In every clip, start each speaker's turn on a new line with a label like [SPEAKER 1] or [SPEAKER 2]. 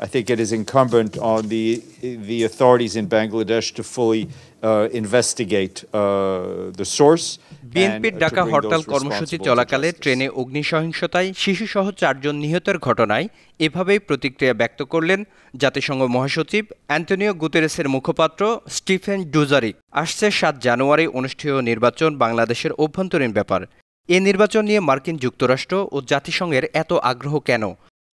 [SPEAKER 1] I think it is incumbent on the the authorities in Bangladesh to fully uh, investigate uh, the source.
[SPEAKER 2] বিএনপির ডাকা হরতাল কর্মসূচি চলাকালে ট্রেনে অগ্নিসহিংসতায় শিশুসহ চারজন নিহতের ঘটনায় এভাবেই প্রতিক্রিয়া ব্যক্ত করলেন জাতিসংঘ মহাসচিব অ্যান্টনিও গুতেরেসের মুখপাত্র স্টিফেন ডুজারিক। আসছে সাত জানুয়ারি অনুষ্ঠেয় নির্বাচন বাংলাদেশের অভ্যন্তরীণ ব্যাপার। এ নির্বাচন নিয়ে মার্কিন যুক্তরাষ্ট্র ও জাতিসংঘের এত আগ্রহ কেন?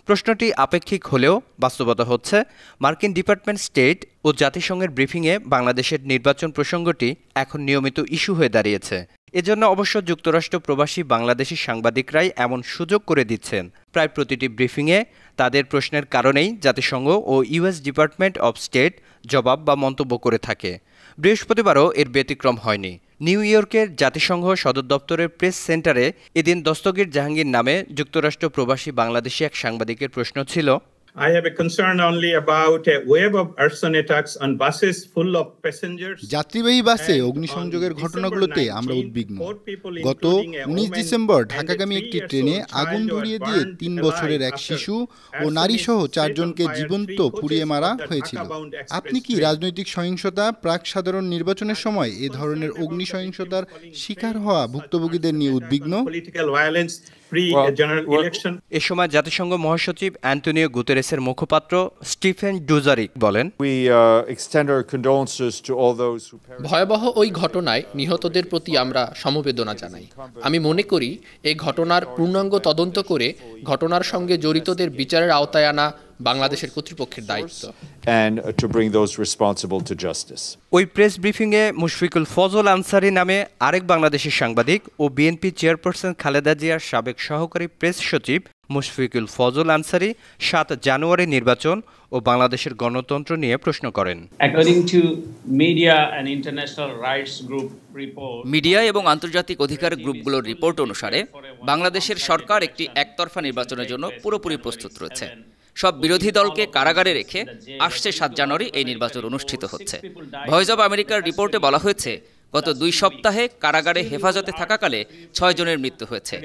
[SPEAKER 2] প্রশ্নটি আপেক্ষিক হলেও বাস্তবতা হচ্ছে, মার্কিন ডিপার্টমেন্ট স্টেট ও জাতিসংঘের ব্রিফিংয়ে বাংলাদেশের নির্বাচন প্রসঙ্গটি এখন নিয়মিত ইস্যু হয়ে দাঁড়িয়েছে। এজন্য অবশ্য যুক্তরাষ্ট্র প্রবাসী বাংলাদেশি সাংবাদিকরাই এমন সুযোগ করে দিচ্ছেন। প্রায় প্রতিটি ব্রিফিংয়ে তাদের প্রশ্নের কারণেই জাতিসংঘ ও ইউএস ডিপার্টমেন্ট অব স্টেট জবাব বা মন্তব্য করে থাকে। বৃহস্পতিবারও এর ব্যতিক্রম হয়নি। নিউ ইয়র্কের জাতিসংঘ সদর দপ্তরের প্রেস সেন্টারে এদিন দস্তগীর জাহাঙ্গীর নামে যুক্তরাষ্ট্র প্রবাসী বাংলাদেশি এক সাংবাদিকের প্রশ্ন ছিল।
[SPEAKER 3] I have a concern only about a wave of arson attacks on buses full of passengers.
[SPEAKER 4] যাত্রীবাহী বাসে অগ্নিসংযোগের ঘটনাগুলোতে আমরা উদ্বিগ্ন। গত উনিশ ডিসেম্বর ঢাকাগামী একটি ট্রেনে আগুন ধরিয়ে দিয়ে তিন বছরের এক শিশু ও নারী সহ চারজনকে জীবন্ত পুড়িয়ে মারা হয়েছিল। আপনি কি রাজনৈতিক সহিংসতা প্রাক সাধারণ নির্বাচনের সময় এ ধরনের অগ্নিসহিংসতার শিকার হওয়া ভুক্তভোগীদের নিয়ে উদ্বিগ্ন?
[SPEAKER 3] Election.
[SPEAKER 2] এ সময় জাতিসংঘ মহাসচিব অ্যান্টনিও গুতেরেসের মুখপাত্র স্টিফেন ডুজারিক বলেন
[SPEAKER 1] uh.
[SPEAKER 5] ভয়াবহ ওই ঘটনায় নিহতদের প্রতি আমরা সমবেদনা জানাই আমি মনে করি এই ঘটনার পূর্ণাঙ্গ তদন্ত করে ঘটনার সঙ্গে জড়িতদের বিচারের আওতায় আনা বাংলাদেশের কর্তৃপক্ষের দায়িত্ব।
[SPEAKER 1] And to bring those responsible to justice.
[SPEAKER 2] ওই প্রেস ব্রিফিংয়ে মুশফিকুল ফজল আনসারি নামে আরেক বাংলাদেশি সাংবাদিক ও বিএনপি চেয়ারপারসন খালেদা জিয়ার সাবেক সহকারী প্রেস সচিব মুশফিকুল ফজল আনসারি সাত জানুয়ারি নির্বাচন ও বাংলাদেশের গণতন্ত্র নিয়ে প্রশ্ন করেন।
[SPEAKER 6] According to media and international rights group report,
[SPEAKER 7] media এবং আন্তর্জাতিক অধিকার গ্রুপগুলোর রিপোর্ট অনুসারে বাংলাদেশের সরকার একটি একতরফা নির্বাচনের জন্য পুরোপুরি প্রস্তুত রয়েছে। সব বিরোধী দলকে কারাগারে রেখে আসছে সাত জানুয়ারি এই নির্বাচন অনুষ্ঠিত হচ্ছে। ভয়েস অব আমেরিকার রিপোর্টে বলা হয়েছে, গত দুই সপ্তাহে কারাগারে হেফাজতে থাকাকালে ছয় জনের মৃত্যু হয়েছে।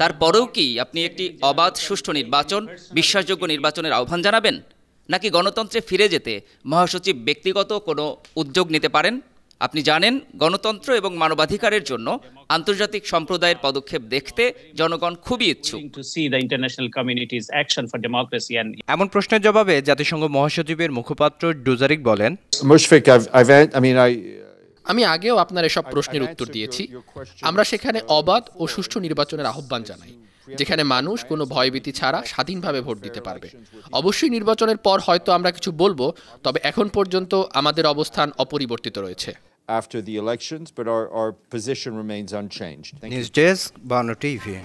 [SPEAKER 7] তারপরেও কি আপনি একটি অবাধ, সুষ্ঠু নির্বাচন, বিশ্বাসযোগ্য নির্বাচনের আহ্বান জানাবেন? নাকি গণতন্ত্রে ফিরে যেতে মহাসচিব ব্যক্তিগত কোনো উদ্যোগ নিতে পারেন? আপনি জানেন গণতন্ত্র এবং মানবাধিকারের জন্য আন্তর্জাতিক সম্প্রদায়ের পদক্ষেপ দেখতে জনগণ খুবই ইচ্ছুক।
[SPEAKER 2] এমন প্রশ্নের জবাবে জাতিসংঘ মহাসচিবের মুখপাত্র ডুজারিক বলেন.
[SPEAKER 5] আমি আগেও আপনার এসব প্রশ্নের উত্তর দিয়েছি। আমরা সেখানে অবাধ ও সুষ্ঠু নির্বাচনের আহ্বান জানাই যেখানে মানুষ কোনো ভয়ভীতি ছাড়া স্বাধীনভাবে ভোট দিতে পারবে। অবশ্যই নির্বাচনের পর হয়তো আমরা কিছু বলব তবে এখন পর্যন্ত আমাদের অবস্থান অপরিবর্তিত রয়েছে।
[SPEAKER 1] after the elections, but our, our position remains unchanged. Thank
[SPEAKER 2] News you. News TV.